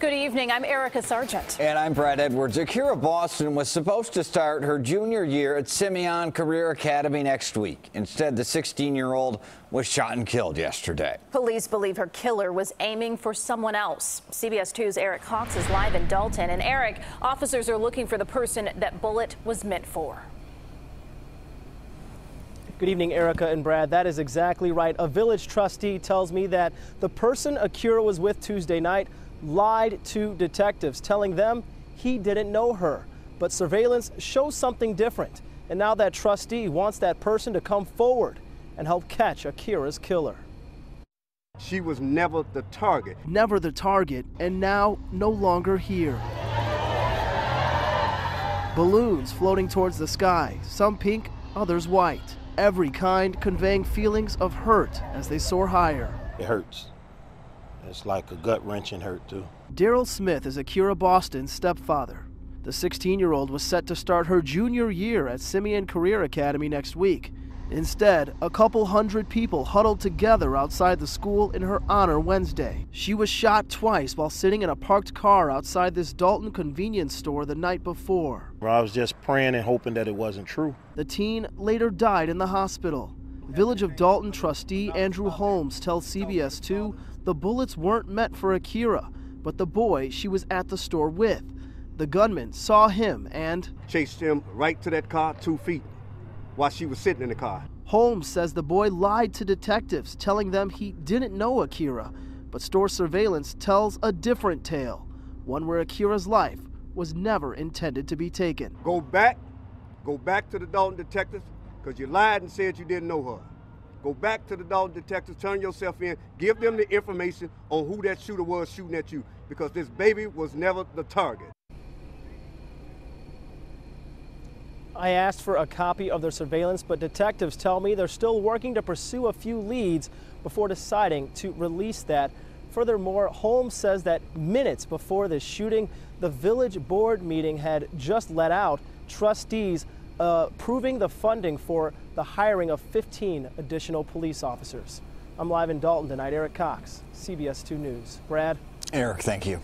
Good evening. I'm Erica Sargent. And I'm Brad Edwards. Akeira Boston was supposed to start her junior year at Simeon Career Academy next week. Instead, the 16 year old was shot and killed yesterday. Police believe her killer was aiming for someone else. CBS 2's Eric Cox is live in Dolton. And Eric, officers are looking for the person that bullet was meant for. Good evening, Erica and Brad. That is exactly right. A village trustee tells me that the person Akeira was with Tuesday night lied to detectives, telling them he didn't know her. But surveillance shows something different. And now that trustee wants that person to come forward and help catch Akeira's killer. She was never the target. Never the target, and now no longer here. Balloons floating towards the sky, some pink, others white. Every kind conveying feelings of hurt as they soar higher. It hurts. It's like a gut wrenching hurt, too. Daryl Smith is Akeira Boston's stepfather. The 16 year old was set to start her junior year at Simeon Career Academy next week. Instead, a couple hundred people huddled together outside the school in her honor Wednesday. She was shot twice while sitting in a parked car outside this Dolton convenience store the night before. I was just praying and hoping that it wasn't true. The teen later died in the hospital. Village of Dolton trustee Andrew Holmes tells CBS 2 the bullets weren't meant for Akeira, but the boy she was at the store with. The gunman saw him and chased him right to that car two feet while she was sitting in the car. Holmes says the boy lied to detectives, telling them he didn't know Akeira, but store surveillance tells a different tale, one where Akeira's life was never intended to be taken. Go back, go back to the Dolton detectives, because you lied and said you didn't know her. Go back to the dog detectives, turn yourself in, give them the information on who that shooter was shooting at you because this baby was never the target. I asked for a copy of their surveillance, but detectives tell me they're still working to pursue a few leads before deciding to release that. Furthermore, Holmes says that minutes before this shooting, the village board meeting had just let out trustees Uh, approving the funding for the hiring of 15 additional police officers. I'm live in Dolton tonight. Eric Cox, CBS 2 News. Brad? Eric, thank you.